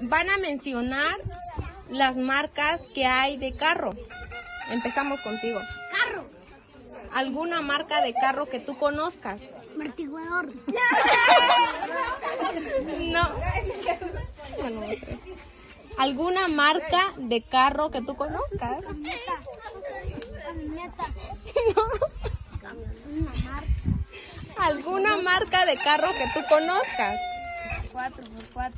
Van a mencionar las marcas que hay de carro. Empezamos contigo. Carro. ¿Alguna marca de carro que tú conozcas? Amortiguador. No. Bueno, ¿Alguna marca de carro que tú conozcas? Camioneta. Camioneta. No. Una marca. ¿Alguna marca de carro que tú conozcas? 4x4.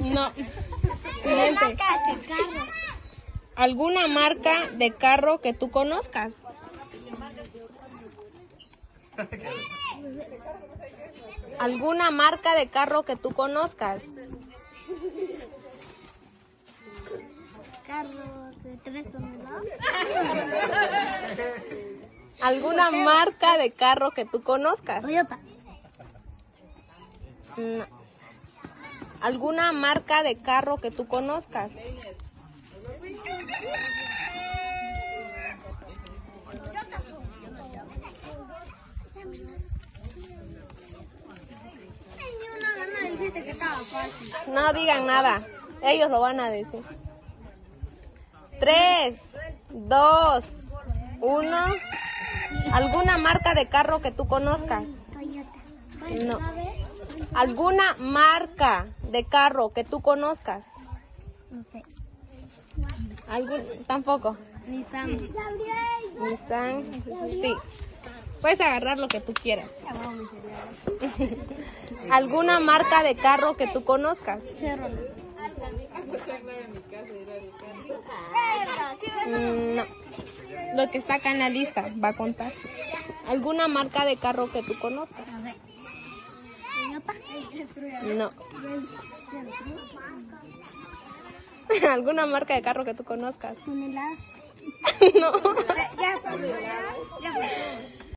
No. ¿Qué Siguiente. marca es el carro? ¿Alguna marca de carro que tú conozcas? ¿Alguna marca de carro que tú conozcas? Carro de 3 toneladas. ¿Alguna marca de carro que tú conozcas? Toyota. No. ¿Alguna marca de carro que tú conozcas? No digan nada. Ellos lo van a decir. Tres, dos, uno. ¿Alguna marca de carro que tú conozcas? No. ¿Alguna marca de carro que tú conozcas? No sé. ¿Algún? Tampoco. Nissan. Nissan. Sí. Puedes agarrar lo que tú quieras. ¿Alguna marca de carro que tú conozcas? Chevrolet. Mm, No. Lo que está acá en la lista va a contar. ¿Alguna marca de carro que tú conozcas? No sé. No. ¿Alguna marca de carro que tú conozcas? No.